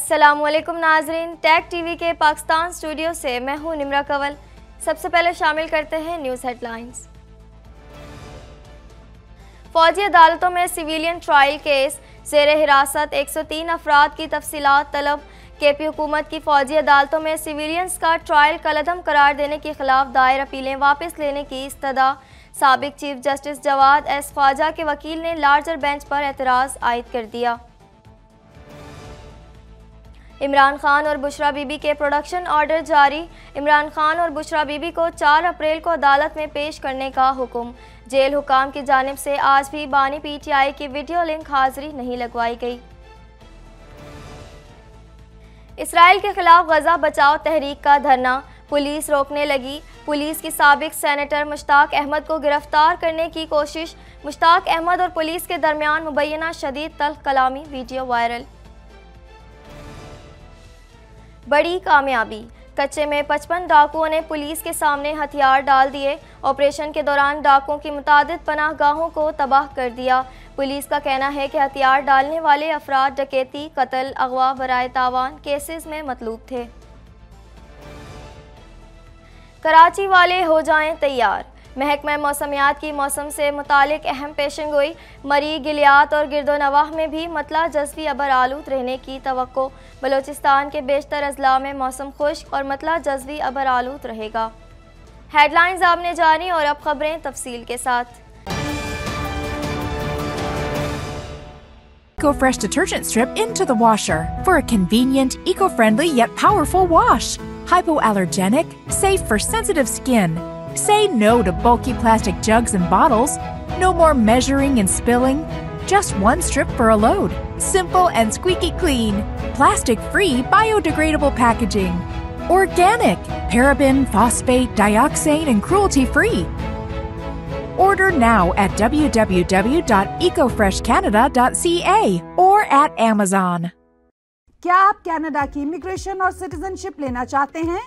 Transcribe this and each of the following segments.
असलम नाजरीन tag TV के Pakistan studio से मैं हूँ निमरा कंवल। सबसे पहले शामिल करते हैं न्यूज़ हेडलाइंस फौजी अदालतों में सिविलियन ट्रायल केस जेर हिरासत 103 अफराद की तफसीत तलब। के पी हुकूमत की फौजी अदालतों में सिविलियंस का ट्रायल कलदम करार देने के खिलाफ दायर अपीलें वापस लेने की इस्तदा। सबक chief justice Jawad S Khawaja के वकील ने लार्जर बेंच पर एतराज़ आयद कर दिया। इमरान खान और बुशरा बीबी के प्रोडक्शन ऑर्डर जारी। इमरान खान और बुशरा बीबी को 4 अप्रैल को अदालत में पेश करने का हुक्म। जेल हुकाम की जानब से आज भी बानी पीटीआई की वीडियो लिंक हाजिरी नहीं लगवाई गई। इसराइल के खिलाफ गजा बचाओ तहरीक का धरना। पुलिस रोकने लगी। पुलिस की सबक सेनेटर मुश्ताक अहमद को गिरफ़्तार करने की कोशिश। मुश्ताक अहमद और पुलिस के दरमियान मुबैना शदीद तल कलामी वीडियो वायरल। बड़ी कामयाबी। कच्चे में पचपन डाकुओं ने पुलिस के सामने हथियार डाल दिए। ऑपरेशन के दौरान डाकुओं की मुताद पनाह गाहों को तबाह कर दिया। पुलिस का कहना है कि हथियार डालने वाले अफराद डकैती, कत्ल, अगवा, बरए तावान केसेस में मतलूब थे। कराची वाले हो जाएँ तैयार। महकमा मौसमियात की मौसम से मुतक अहम पेशन गोई मरी गिलियात और गिरदोनवाह में भी मतला जज्वी अबर आलूद रहने की तो बलोचिस्तान के बेशतर अजला में मौसम खुश्क और मतला जज्वी अबर आलूद रहेगा। हेडलाइंस आपने जानी और अब खबरें तफसील के साथ। EcoFresh detergent strip into the washer for a convenient, eco-friendly yet powerful wash. Hypoallergenic, safe for sensitive skin, Say no to bulky plastic jugs and bottles. No more measuring and spilling. Just one strip for a load. Simple and squeaky clean. Plastic free, biodegradable packaging. Organic, paraben, phosphate, dioxane, and cruelty free. Order now at www.ecofreshcanada.ca or at Amazon. क्या आप Canada की immigration और citizenship लेना चाहते हैं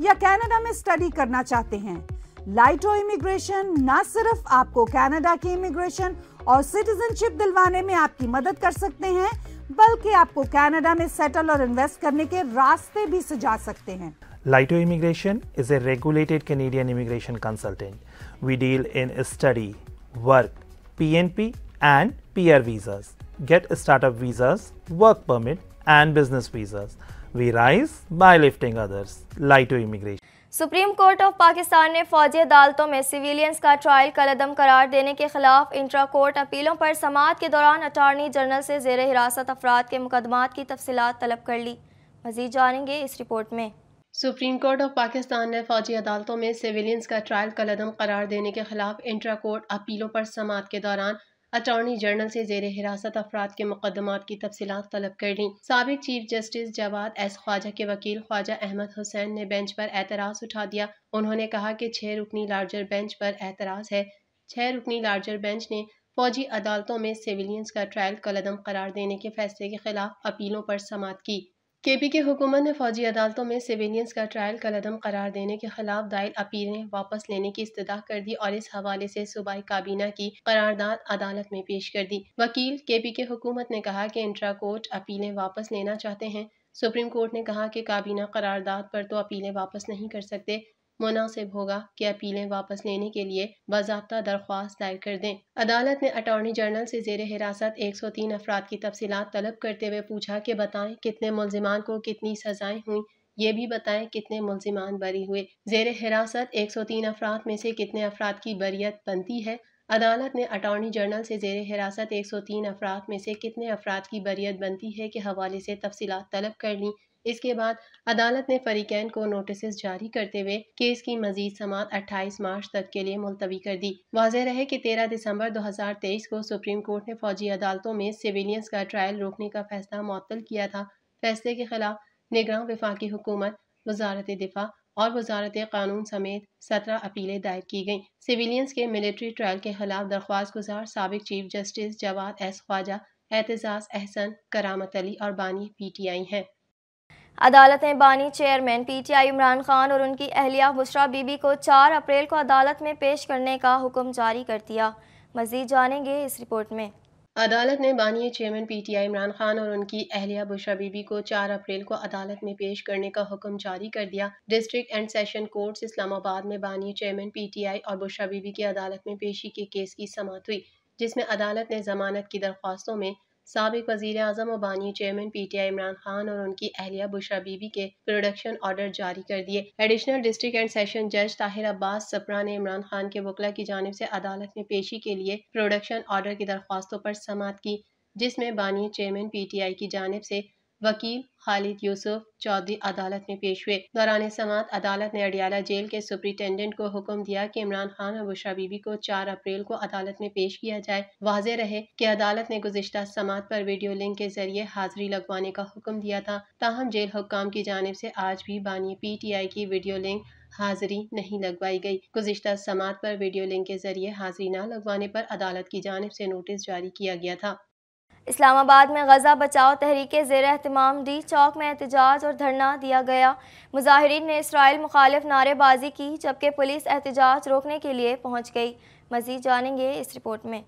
या Canada में study करना चाहते हैं लाइटो इमिग्रेशन, न सिर्फ़ आपको कनाडा की इमिग्रेशन और सिटीजनशिप दिलवाने में आपकी मदद कर सकते हैं, बल्कि आपको कनाडा में सेटल और इन्वेस्ट करने के रास्ते भी सुझा सकते हैं। लाइटो immigration is a regulated Canadian immigration consultant we deal in study work PNP and PR visas get startup visas work permit and business visas we rise by lifting others लाइटो immigration Supreme Court of Pakistan ने फौजी अदालतों में civilians का trial कलदम करार देने के खिलाफ इंट्रा कोर्ट अपीलों पर समात के दौरान अटारनी जनरल से जेर हिरासत अफराद के मुकदमात की तफसीत तलब कर ली। मजीद जानेंगे इस रिपोर्ट में। सुप्रीम कोर्ट ऑफ़ पाकिस्तान ने फौजी अदालतों में सिविलियंस का ट्रायल कलदम करार देने के खिलाफ इंट्रा कोर्ट अपीलों पर समात के दौरान अटॉर्नी जनरल से जेर हिरासत अफराद के मुकदमात की तफसीत तलब कर ली। सबक chief justice Jawad S Khawaja के वकील ख्वाजा अहमद हुसैन ने बेंच पर एतराज़ उठा दिया। उन्होंने कहा कि छः रुकनी लार्जर बेंच पर एतराज़ है। छः रुकनी लार्जर बेंच ने फौजी अदालतों में सिविलियंस का ट्रायल कलदम करार देने के फैसले के खिलाफ अपीलों पर समात की। के पी के हुकूमत ने फौजी अदालतों में सिविलियंस का ट्रायल कलदम करार देने के खिलाफ दायर अपीलें वापस लेने की इस्तः कर दी और इस हवाले से सूबाई काबीना की करारदाद अदालत में पेश कर दी। वकील के पी के हुकूमत ने कहा कि इंट्रा कोर्ट अपीलें वापस लेना चाहते हैं। सुप्रीम कोर्ट ने कहा कि काबीना करारदाद पर तो अपीलें वापस नहीं कर सकते। मुनासिब होगा कि अपीलें वापस लेने के लिए बाबा दरख्वास्त दायर कर दें। अदालत ने अटॉर्नी जनरल से जेर हिरासत एक सौ तीन अफराद की तफसीत तलब करते हुए पूछा कि बताएँ कितने मुलजिमान को कितनी सजाएँ हुई। ये भी बताएँ कितने मुलजिमान बरी हुए। जेर हिरासत एक सौ तीन अफराद में से कितने अफराद की बरीत बनती है? अदालत ने अटॉर्नी जनरल से जेर हिरासत एक सौ तीन अफराद में से कितने अफराद की बरीत बनती है के हवाले से तफसीत तलब कर ली? इसके बाद अदालत ने फरीकैन को नोटिस जारी करते हुए केस की मजीद समात 28 मार्च तक के लिए मुलतवी कर दी। वाजह रहे कि 13 दिसंबर 2023 को सुप्रीम कोर्ट ने फौजी अदालतों में सिविलियंस का ट्रायल रोकने का फैसला मअतल किया था। फैसले के खिलाफ निगरान विफाकी हुकूमत, वजारत दिफा और वजारत कानून समेत सत्रह अपीलें दायर की गईं। सिविलियंस के मिलिट्री ट्रायल के खिलाफ दरख्वास्त गुजार सबक chief justice Jawad S Khawaja Aitzaz Ahsan, Karamat Ali और बानी पी टी आई हैं। अदालत ने बानी। चेयरमैन पीटीआई इमरान खान और उनकी अहलिया बुशरा बीबी को 4 अप्रैल को अदालत में पेश करने का हुक्म जारी कर दिया। मजीद जानेंगे इस रिपोर्ट में। अदालत ने बानी चेयरमैन पीटीआई इमरान खान और उनकी अहलिया बुशरा बीबी को 4 अप्रैल को अदालत में पेश करने का हुक्म जारी कर दिया। District and session courts Islamabad में बानी चेयरमैन पीटीआई और बुशरा बीबी की अदालत में पेशी के केस की समात हुई, जिसमें अदालत ने जमानत की दरख्वास्तों में सबक वज़ीर अजम बानी chairman P T I Imran Khan और उनकी अहलिया बुशरा बीबी के प्रोडक्शन ऑर्डर जारी कर दिए। एडिशनल डिस्ट्रिक्ट एंड सेशन जज ताहिर अब्बास सपरा ने इमरान खान के वकला की जानब से अदालत में पेशी के लिए प्रोडक्शन ऑर्डर की दरख्वास्तों पर समात की, जिसमें बानी, चेयरमैन पी टी आई की जानब से वकील खालिद यूसुफ चौधरी अदालत में पेश हुए। दौरान समात अदालत ने अडियाला जेल के सुप्रिंटेंडेंट को हुक्म दिया कि इमरान खान और बुशरा बीबी को चार अप्रैल को अदालत में पेश किया जाए। वाजे रहे कि अदालत ने गुजशत समात पर वीडियो लिंक के ज़रिए हाजिरी लगवाने का हुक्म दिया था। ताहम जेल हुकाम की जानब से आज भी बानी पी टी आई की वीडियो लिंक हाजिरी नहीं लगवाई गई। गुजशत समात पर वीडियो लिंक के ज़रिए हाजिरी न लगवाने पर अदालत की जानब से नोटिस जारी किया गया था। इस्लामाबाद में गज़ा बचाओ तहरीक ज़ेर अहतमाम डी चौक में एहतजाज और धरना दिया गया। मुजाहरीन ने इसराइल मुखालिफ नारेबाजी की, जबकि पुलिस एहतजाज रोकने के लिए पहुँच गई। मजीद जानेंगे इस रिपोर्ट में।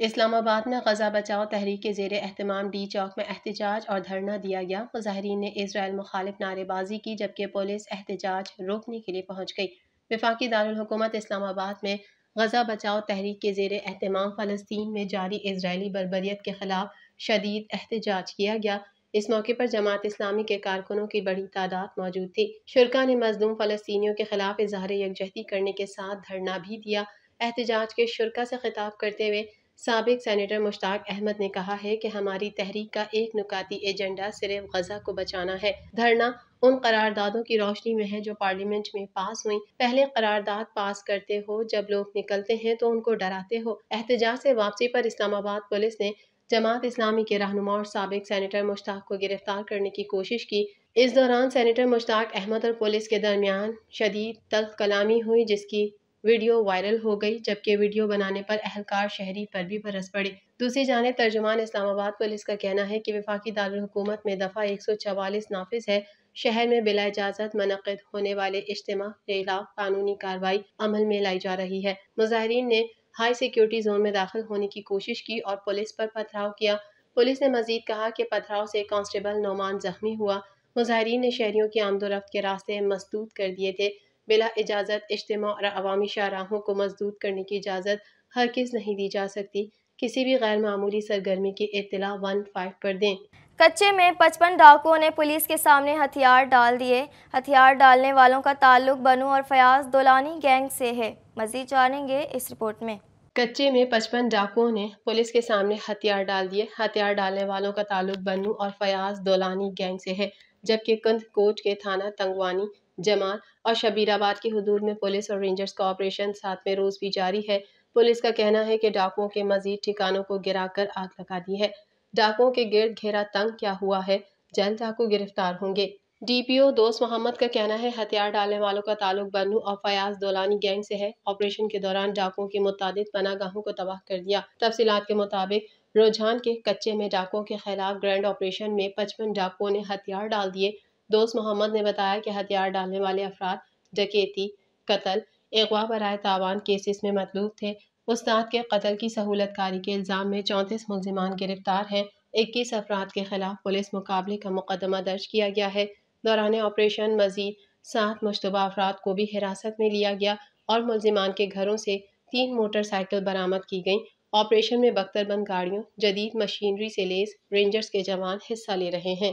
इस्लामाबाद में गजा बचाओ तहरीक के जेर अहतमाम डी चौक में एहतजाज और धरना दिया गया। मुजाहरीन ने इसराइल मुखालिफ नारेबाजी की, जबकि पुलिस एहतजाज रोकने के लिए पहुँच गई। विफाकी दारकूमत इस्लामाबाद में गजा बचाओ तहरीक के जेर अहतमाम फ़लस्तीन में जारी इसराइली बरबरीत के खिलाफ शदीद एहतजाज किया गया। इस मौके पर जमात इस्लामी के कारकुनों की बड़ी तादाद मौजूद थी। शुरा ने मजलूम फ़लस्तियों के खिलाफ इजहार यकजहती करने के साथ धरना भी दिया। एहतजाज के शुरा से खिताब करते हुए सबक सैनिटर मुश्ताक अहमद ने कहा है कि हमारी तहरीक का एक नुकाती एजेंडा सिर्फ़ गजा को बचाना है। धरना उन करारदादों की रोशनी में है जो पार्लियामेंट में पास हुई। पहले करारदाद पास करते हो, जब लोग निकलते हैं तो उनको डराते हो। एहतजाज से वापसी पर इस्लामाबाद पुलिस ने जमात इस्लामी के रहनुमा और सबक सैनिटर मुश्ताक को गिरफ़्तार करने की कोशिश की। इस दौरान सैनिटर मुश्ताक अहमद और पुलिस के दरमियान शदीद तल्ख कलामी हुई, जिसकी वीडियो वायरल हो गई, जबकि वीडियो बनाने पर अहलकार शहरी पर भी बरस पड़े। दूसरी जानब, तर्जुमान इस्लामाबाद पुलिस का कहना है कि विफाकी दारकूमत में दफ़ा एक सौ चवालीस नाफिज है। शहर में बिला इजाज़त मनद होने वाले इज्तम के खिलाफ कानूनी कार्रवाई अमल में लाई जा रही है। मुजाहरीन ने हाई सिक्योरिटी जोन में दाखिल होने की कोशिश की और पुलिस पर पथराव किया। पुलिस ने मजीद कहा कि पथराव से कांस्टेबल नौमान जख्मी हुआ। मुजाहरीन ने शहरीों की आमदोरफ्त के रास्ते मजदूद कर दिए थे। बिला इजाज़त, इज्तम और अवामी शाहराहों को मजदूद करने की इजाज़त हर किस नहीं दी जा सकती। किसी भी गैर मामूली सरगर्मी की इतला वन फाइव पर दें। कच्चे में पचपन डाकुओं ने पुलिस के सामने हथियार डाल दिए। हथियार डालने वालों का ताल्लुक बनू और फयाज दोलानी गैंग से है। मजीद जानेंगे इस रिपोर्ट में। कच्चे में पचपन डाकुओं ने पुलिस के सामने हथियार डाल दिए। हथियार डालने वालों का ताल्लुक बन्नू और फयाज दोलानी गैंग से है, जबकि कंध कोट के थाना तंगवानी, जमाल और शबीराबाद की हदूद में पुलिस और रेंजर्स का ऑपरेशन में रोज भी जारी है। पुलिस का कहना है कि डाकुओं के मजीद ठिकानों को गिरा कर आग लगा दी है। डाकुओं के गिर्द घेरा तंग क्या हुआ है? जल्द डाकू गिरफ़्तार होंगे। डीपीओ दोस्त मोहम्मद का कहना है, हथियार डालने वालों का ताल्लुक बन्नू और फयाज दोलानी गैंग से है। ऑपरेशन के दौरान डाकुओं के मुताबिक पनागाहों को तबाह कर दिया। तफसीत के मुताबिक, रुझान के कच्चे में डाकुओं के खिलाफ ग्रैंड ऑपरेशन में पचपन डाकुओं ने हथियार डाल दिए। दोस्त मोहम्मद ने बताया कि हथियार डालने वाले अफराद डकेती, कत्ल अगवा बरए तावान केसेस में मतलूब थे। उस्ताद के कत्ल की सहूलत कारी के इल्ज़ाम में चौंतीस मुलजमान गिरफ़्तार हैं। इक्कीस अफराद के खिलाफ पुलिस मुकाबले का मुकदमा दर्ज किया गया है। दौरान ऑपरेशन मजीद सात मुशतबा अफराद को भी हिरासत में लिया गया और मुलजिमान के घरों से तीन मोटरसाइकिल बरामद की गई। ऑपरेशन में बख्तरबंद गाड़ियों, जदीद मशीनरी से लेस रेंजर्स के जवान हिस्सा ले रहे हैं।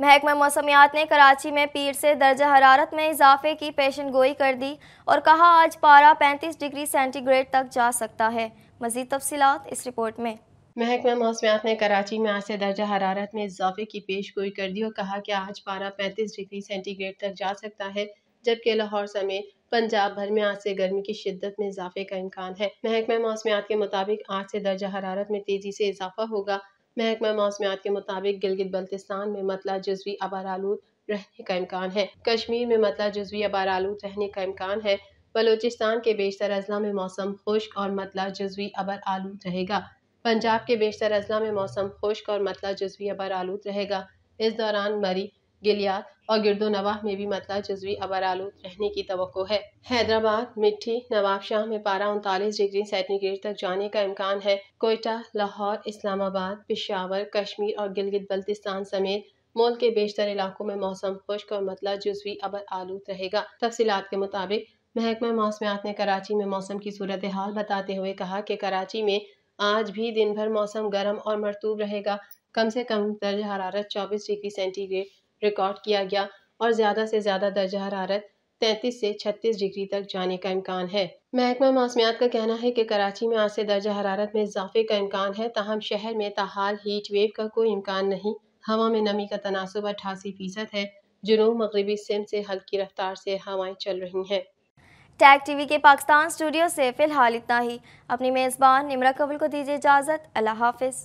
महकमा मौसमियात ने कराची में पीर से दर्जा हरारत में इजाफे की पेशन गोई कर दी और कहा आज पारा 35 डिग्री सेंटीग्रेड तक जा सकता है। मजीद तफसीत इस रिपोर्ट में। महकमा मौसमियात ने कराची में आज से दर्जा हरारत में इजाफे की पेश गोई कर दी और कहा कि आज पारा पैंतीस डिग्री सेंटीग्रेड तक जा सकता है, जबकि लाहौर समेत पंजाब भर में आज से गर्मी की शिद्दत में इजाफे का इम्कान है। महकमा मौसमियात के मुताबिक आज से दर्जा हरारत में तेज़ी से इजाफा होगा। महकमा मौसमियात के मुताबिक गिलगित बल्तिस्तान में मतला जजवी अबार आलूद रहने का इम्कान है। कश्मीर में मतला जजवी अबार आलूद रहने का इम्कान है। बलोचिस्तान के बेशतर अजला में मौसम खुश्क और मतला जजवी अबर आलूद रहेगा। पंजाब के बेशतर अजला में मौसम खुश्क और मतला जजवी अबर आलूद रहेगा। इस दौरान मरी गिलियात और गिरदो नवाह में भी मतला जजवी अबर आलूद रहने की तो है। हैदराबाद, मिट्टी, नवाब शाह में पारा उनतालीस डिग्री सेंटीग्रेड तक जाने का इम्कान है। कोयटा, लाहौर, इस्लामाबाद, पिशावर, कश्मीर और गिलगित बल्तिस्तान समेत मुल्क के बेशतर इलाकों में मौसम खुश्क और मतला जजवी अबर आलूद रहेगा। तफसीत के मुताबिक, महकमा मौसमियात ने कराची में मौसम की सूरत हाल बताते हुए कहा कि कराची में आज भी दिन भर मौसम गर्म और मरतूब रहेगा। कम से कम दर्ज हरारत चौबीस डिग्री सेंटीग्रेड रिकॉर्ड किया गया और ज़्यादा से ज़्यादा दर्ज हरारत तैंतीस से छत्तीस डिग्री तक जाने का इम्कान है। महकमा मौसमियात का कहना है कि कराची में आज से दर्ज हरारत में इजाफे का इम्कान है। ताहम शहर में ताहाल हीट वेव का कोई इम्कान नहीं। हवा में नमी का तनासब अठासी फ़ीसद है। जुनूब मगरबी सिम से हल्की रफ्तार से हवाएँ चल रही हैं। टैग टीवी के पाकिस्तान स्टूडियो से फ़िलहाल इतना ही। अपनी मेज़बान निमरा कबुल को दीजिए इजाज़त। अल्लाह हाफिज़।